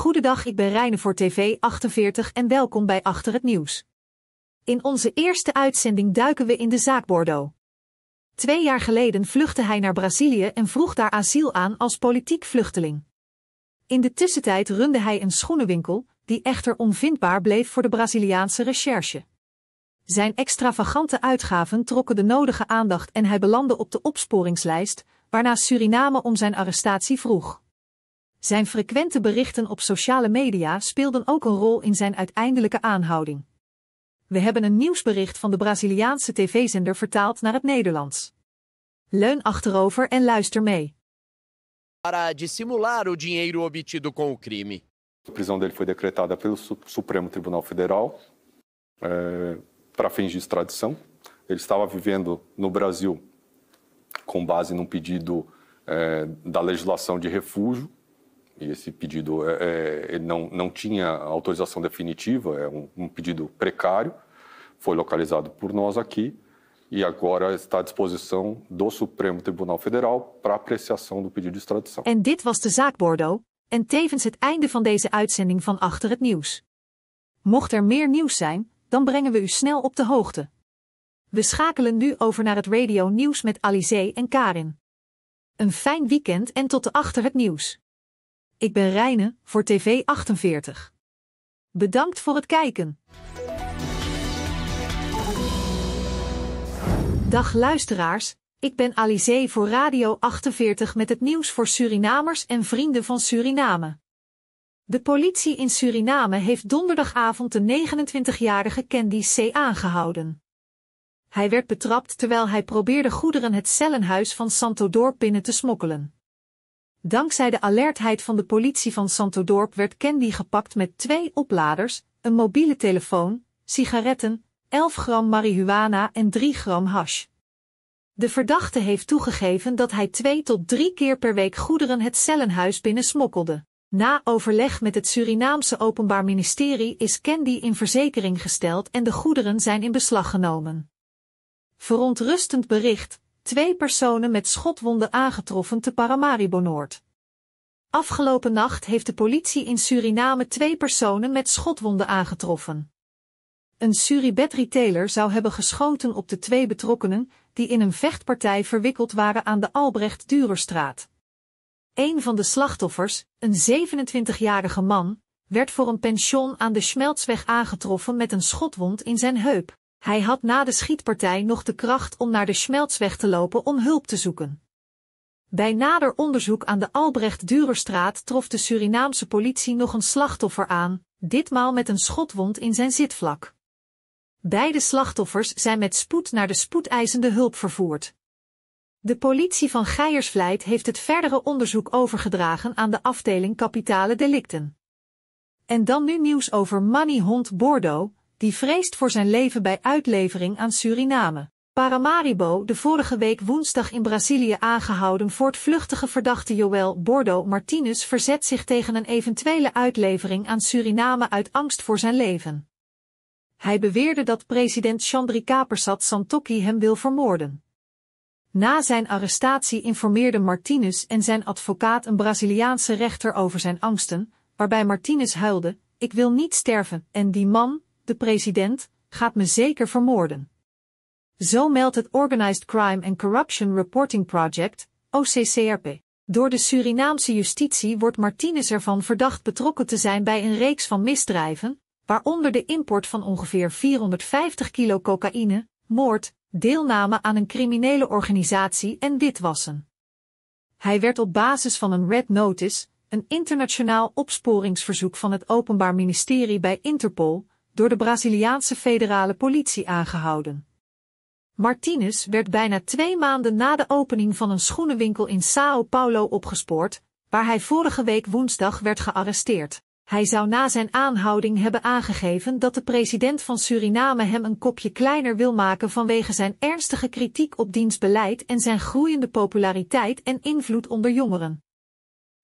Goedendag, ik ben Reine voor TV 48 en welkom bij Achter het Nieuws. In onze eerste uitzending duiken we in de zaak Bordeaux. Twee jaar geleden vluchtte hij naar Brazilië en vroeg daar asiel aan als politiek vluchteling. In de tussentijd runde hij een schoenenwinkel, die echter onvindbaar bleef voor de Braziliaanse recherche. Zijn extravagante uitgaven trokken de nodige aandacht en hij belandde op de opsporingslijst, waarna Suriname om zijn arrestatie vroeg. Zijn frequente berichten op sociale media speelden ook een rol in zijn uiteindelijke aanhouding. We hebben een nieuwsbericht van de Braziliaanse tv-zender vertaald naar het Nederlands. Leun achterover en luister mee. Para dissimular o dinheiro obtido com o crime. A prisão dele foi decretada pelo Su- Supremo Tribunal Federal eh, para fins de extradição. Ele estava vivendo no Brasil com base num pedido eh, da legislação de refúgio. E esse pedido eh, ele não, não tinha autorização definitiva, é um, um pedido precário. Foi localizado por nós aqui e agora está à disposição do Supremo Tribunal Federal para apreciação do pedido de extradição. En dit was de zaak Bordeaux, en tevens het einde van deze uitzending van Achter het Nieuws. Mocht er meer nieuws zijn, dan brengen we u snel op de hoogte. We schakelen nu over naar het radio nieuws met Alizé en Karin. Een fijn weekend en tot de Achter het Nieuws. Ik ben Reine voor TV 48. Bedankt voor het kijken. Dag luisteraars, ik ben Alizé voor Radio 48 met het nieuws voor Surinamers en vrienden van Suriname. De politie in Suriname heeft donderdagavond de 29-jarige Candy C. aangehouden. Hij werd betrapt terwijl hij probeerde goederen het cellenhuis van Santo Dorp binnen te smokkelen. Dankzij de alertheid van de politie van Santo Dorp werd Candy gepakt met twee opladers, een mobiele telefoon, sigaretten, 11 gram marihuana en 3 gram hash. De verdachte heeft toegegeven dat hij twee tot drie keer per week goederen het cellenhuis binnen smokkelde. Na overleg met het Surinaamse Openbaar Ministerie is Candy in verzekering gesteld en de goederen zijn in beslag genomen. Verontrustend bericht, twee personen met schotwonden aangetroffen te Paramaribo Noord. Afgelopen nacht heeft de politie in Suriname twee personen met schotwonden aangetroffen. Een Suribet-retailer zou hebben geschoten op de twee betrokkenen, die in een vechtpartij verwikkeld waren aan de Albrecht-Durerstraat. Een van de slachtoffers, een 27-jarige man, werd voor een pension aan de Schmeltsweg aangetroffen met een schotwond in zijn heup. Hij had na de schietpartij nog de kracht om naar de Schmeltsweg te lopen om hulp te zoeken. Bij nader onderzoek aan de Albrecht-Durerstraat trof de Surinaamse politie nog een slachtoffer aan, ditmaal met een schotwond in zijn zitvlak. Beide slachtoffers zijn met spoed naar de spoedeisende hulp vervoerd. De politie van Geiersvlijt heeft het verdere onderzoek overgedragen aan de afdeling kapitale delicten. En dan nu nieuws over Moneyhond Bordeaux, die vreest voor zijn leven bij uitlevering aan Suriname. Paramaribo, de vorige week woensdag in Brazilië aangehouden voortvluchtige verdachte Joël Bordeaux Martinez verzet zich tegen een eventuele uitlevering aan Suriname uit angst voor zijn leven. Hij beweerde dat president Chandrika Persat Santokki hem wil vermoorden. Na zijn arrestatie informeerde Martinez en zijn advocaat een Braziliaanse rechter over zijn angsten, waarbij Martinez huilde: Ik wil niet sterven, en die man, de president, gaat me zeker vermoorden. Zo meldt het Organized Crime and Corruption Reporting Project, OCCRP. Door de Surinaamse justitie wordt Martinez ervan verdacht betrokken te zijn bij een reeks van misdrijven, waaronder de import van ongeveer 450 kilo cocaïne, moord, deelname aan een criminele organisatie en witwassen. Hij werd op basis van een Red Notice, een internationaal opsporingsverzoek van het Openbaar Ministerie bij Interpol, door de Braziliaanse federale politie aangehouden. Martinez werd bijna twee maanden na de opening van een schoenenwinkel in Sao Paulo opgespoord, waar hij vorige week woensdag werd gearresteerd. Hij zou na zijn aanhouding hebben aangegeven dat de president van Suriname hem een kopje kleiner wil maken vanwege zijn ernstige kritiek op diens beleid en zijn groeiende populariteit en invloed onder jongeren.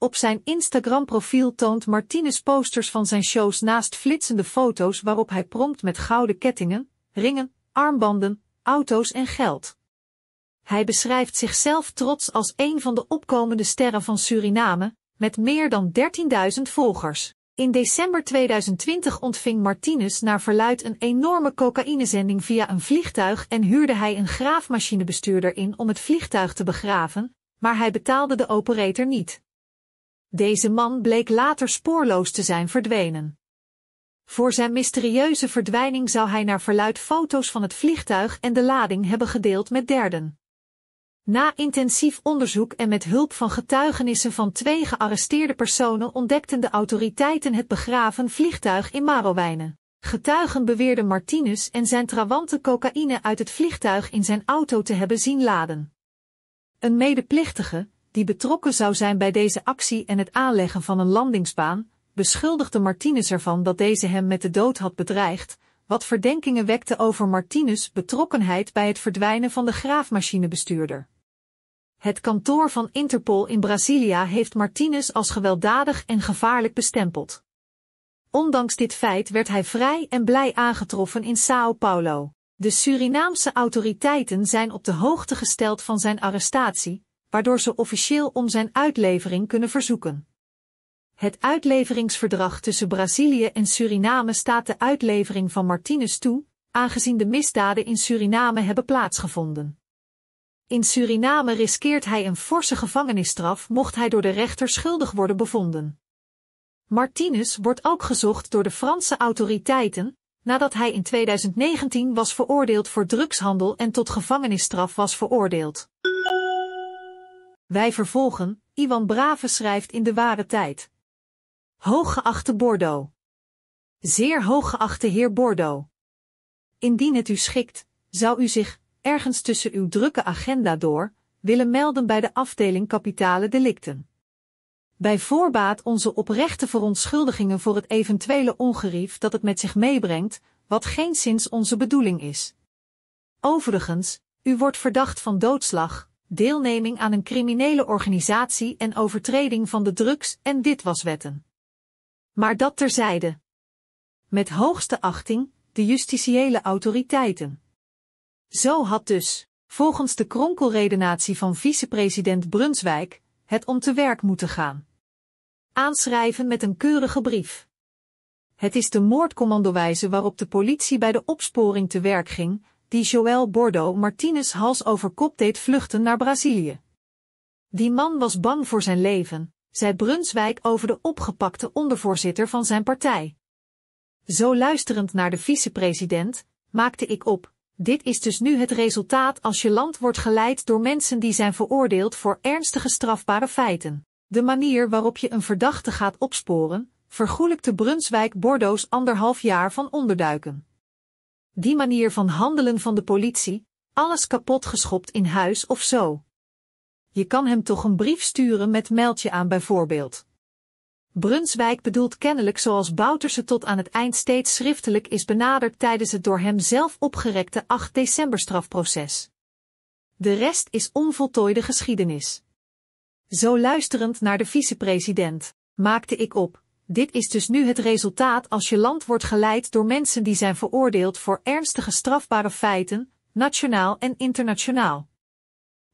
Op zijn Instagram-profiel toont Martinez posters van zijn shows naast flitsende foto's waarop hij pronkt met gouden kettingen, ringen, armbanden, auto's en geld. Hij beschrijft zichzelf trots als een van de opkomende sterren van Suriname, met meer dan 13.000 volgers. In december 2020 ontving Martinez naar verluid een enorme cocaïnezending via een vliegtuig en huurde hij een graafmachinebestuurder in om het vliegtuig te begraven, maar hij betaalde de operator niet. Deze man bleek later spoorloos te zijn verdwenen. Voor zijn mysterieuze verdwijning zou hij naar verluid foto's van het vliegtuig en de lading hebben gedeeld met derden. Na intensief onderzoek en met hulp van getuigenissen van twee gearresteerde personen ontdekten de autoriteiten het begraven vliegtuig in Marowijnen. Getuigen beweerden Martinez en zijn trawante cocaïne uit het vliegtuig in zijn auto te hebben zien laden. Een medeplichtige, die betrokken zou zijn bij deze actie en het aanleggen van een landingsbaan, beschuldigde Martinez ervan dat deze hem met de dood had bedreigd, wat verdenkingen wekte over Martinez' betrokkenheid bij het verdwijnen van de graafmachinebestuurder. Het kantoor van Interpol in Brasilia heeft Martinez als gewelddadig en gevaarlijk bestempeld. Ondanks dit feit werd hij vrij en blij aangetroffen in Sao Paulo. De Surinaamse autoriteiten zijn op de hoogte gesteld van zijn arrestatie, waardoor ze officieel om zijn uitlevering kunnen verzoeken. Het uitleveringsverdrag tussen Brazilië en Suriname staat de uitlevering van Martinez toe, aangezien de misdaden in Suriname hebben plaatsgevonden. In Suriname riskeert hij een forse gevangenisstraf mocht hij door de rechter schuldig worden bevonden. Martinez wordt ook gezocht door de Franse autoriteiten, nadat hij in 2019 was veroordeeld voor drugshandel en tot gevangenisstraf was veroordeeld. Wij vervolgen, Iwan Brave schrijft in de ware tijd. Hooggeachte Bordeaux. Zeer hooggeachte heer Bordeaux. Indien het u schikt, zou u zich, ergens tussen uw drukke agenda door, willen melden bij de afdeling kapitale delicten. Bij voorbaat onze oprechte verontschuldigingen voor het eventuele ongerief dat het met zich meebrengt, wat geen sinds onze bedoeling is. Overigens, u wordt verdacht van doodslag, deelneming aan een criminele organisatie en overtreding van de drugs- en witwaswetten. Maar dat terzijde. Met hoogste achting, de justitiële autoriteiten. Zo had dus, volgens de kronkelredenatie van vicepresident Brunswijk, het om te werk moeten gaan. Aanschrijven met een keurige brief. Het is de moordcommandowijze waarop de politie bij de opsporing te werk ging, die Joël Bordeaux Martinez hals over kop deed vluchten naar Brazilië. Die man was bang voor zijn leven, zei Brunswijk over de opgepakte ondervoorzitter van zijn partij. Zo luisterend naar de vicepresident, maakte ik op, dit is dus nu het resultaat als je land wordt geleid door mensen die zijn veroordeeld voor ernstige strafbare feiten. De manier waarop je een verdachte gaat opsporen, vergoelijkte Brunswijk Bordeaux anderhalf jaar van onderduiken. Die manier van handelen van de politie, alles kapot geschopt in huis of zo. Je kan hem toch een brief sturen met meldje aan bijvoorbeeld. Brunswijk bedoelt kennelijk zoals Bouterse tot aan het eind steeds schriftelijk is benaderd tijdens het door hem zelf opgerekte 8 december strafproces. De rest is onvoltooide geschiedenis. Zo luisterend naar de vicepresident, maakte ik op, dit is dus nu het resultaat als je land wordt geleid door mensen die zijn veroordeeld voor ernstige strafbare feiten, nationaal en internationaal.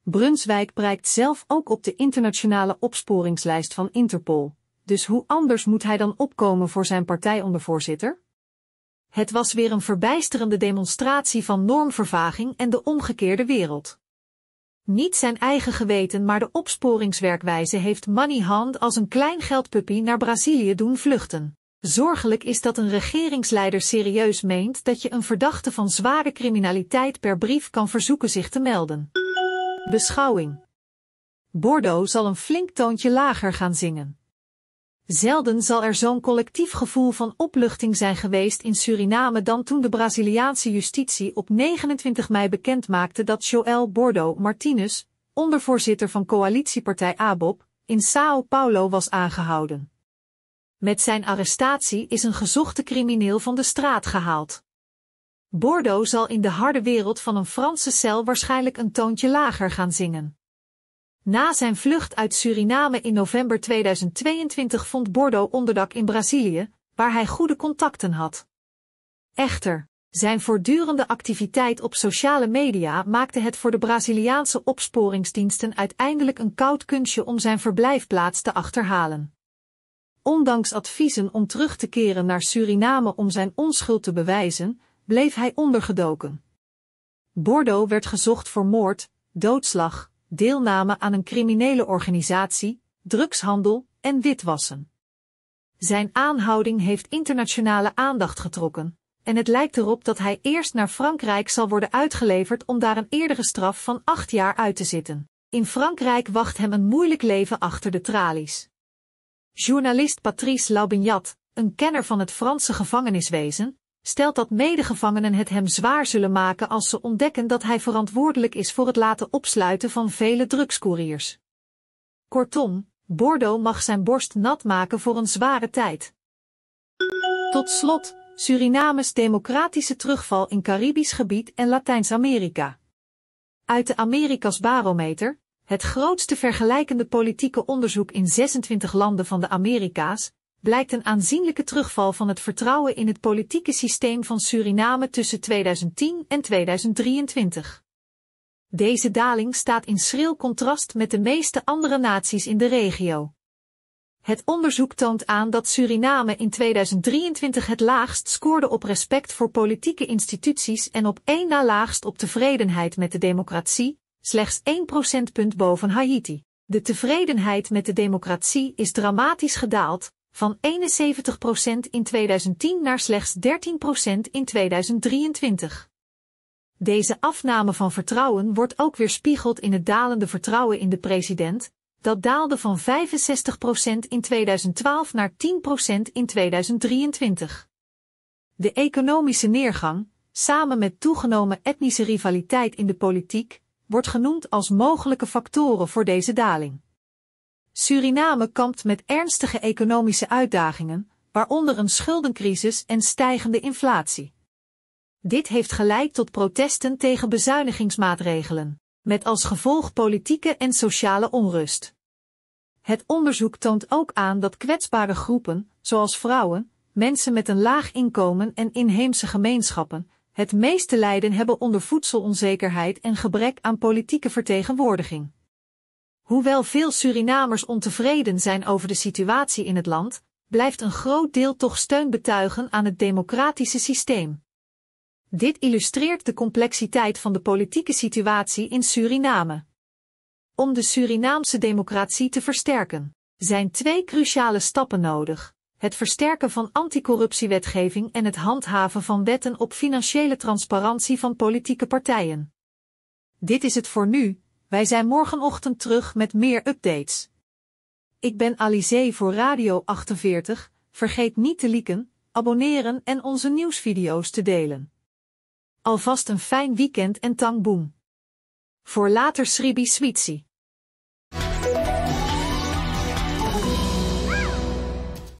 Brunswijk prijkt zelf ook op de internationale opsporingslijst van Interpol, dus hoe anders moet hij dan opkomen voor zijn partijondervoorzitter? Het was weer een verbijsterende demonstratie van normvervaging en de omgekeerde wereld. Niet zijn eigen geweten maar de opsporingswerkwijze heeft Moneyhand als een klein geldpuppy naar Brazilië doen vluchten. Zorgelijk is dat een regeringsleider serieus meent dat je een verdachte van zware criminaliteit per brief kan verzoeken zich te melden. Beschouwing. Bordeaux zal een flink toontje lager gaan zingen. Zelden zal er zo'n collectief gevoel van opluchting zijn geweest in Suriname dan toen de Braziliaanse justitie op 29 mei bekendmaakte dat Joël Bordeaux Martinez, ondervoorzitter van coalitiepartij ABOP, in Sao Paulo was aangehouden. Met zijn arrestatie is een gezochte crimineel van de straat gehaald. Bordeaux zal in de harde wereld van een Franse cel waarschijnlijk een toontje lager gaan zingen. Na zijn vlucht uit Suriname in november 2022 vond Bordeaux onderdak in Brazilië, waar hij goede contacten had. Echter, zijn voortdurende activiteit op sociale media maakte het voor de Braziliaanse opsporingsdiensten uiteindelijk een koud kunstje om zijn verblijfplaats te achterhalen. Ondanks adviezen om terug te keren naar Suriname om zijn onschuld te bewijzen, bleef hij ondergedoken. Bordeaux werd gezocht voor moord, doodslag, deelname aan een criminele organisatie, drugshandel en witwassen. Zijn aanhouding heeft internationale aandacht getrokken, en het lijkt erop dat hij eerst naar Frankrijk zal worden uitgeleverd om daar een eerdere straf van acht jaar uit te zitten. In Frankrijk wacht hem een moeilijk leven achter de tralies. Journalist Patrice Laubignat, een kenner van het Franse gevangeniswezen, stelt dat medegevangenen het hem zwaar zullen maken als ze ontdekken dat hij verantwoordelijk is voor het laten opsluiten van vele drugscouriers. Kortom, Bordeaux mag zijn borst nat maken voor een zware tijd. Tot slot, Surinames democratische terugval in Caribisch gebied en Latijns-Amerika. Uit de Amerikas Barometer, het grootste vergelijkende politieke onderzoek in 26 landen van de Amerika's, blijkt een aanzienlijke terugval van het vertrouwen in het politieke systeem van Suriname tussen 2010 en 2023. Deze daling staat in schril contrast met de meeste andere naties in de regio. Het onderzoek toont aan dat Suriname in 2023 het laagst scoorde op respect voor politieke instituties en op één na laagst op tevredenheid met de democratie, slechts 1 procentpunt boven Haiti. De tevredenheid met de democratie is dramatisch gedaald, van 71% in 2010 naar slechts 13% in 2023. Deze afname van vertrouwen wordt ook weerspiegeld in het dalende vertrouwen in de president, dat daalde van 65% in 2012 naar 10% in 2023. De economische neergang, samen met toegenomen etnische rivaliteit in de politiek, wordt genoemd als mogelijke factoren voor deze daling. Suriname kampt met ernstige economische uitdagingen, waaronder een schuldencrisis en stijgende inflatie. Dit heeft geleid tot protesten tegen bezuinigingsmaatregelen, met als gevolg politieke en sociale onrust. Het onderzoek toont ook aan dat kwetsbare groepen, zoals vrouwen, mensen met een laag inkomen en inheemse gemeenschappen, het meeste lijden hebben onder voedselonzekerheid en gebrek aan politieke vertegenwoordiging. Hoewel veel Surinamers ontevreden zijn over de situatie in het land, blijft een groot deel toch steun betuigen aan het democratische systeem. Dit illustreert de complexiteit van de politieke situatie in Suriname. Om de Surinaamse democratie te versterken, zijn twee cruciale stappen nodig: het versterken van anticorruptiewetgeving en het handhaven van wetten op financiële transparantie van politieke partijen. Dit is het voor nu, wij zijn morgenochtend terug met meer updates. Ik ben Alize voor Radio 48, vergeet niet te liken, abonneren en onze nieuwsvideo's te delen. Alvast een fijn weekend en tang boem. Voor later Sribi Switsi.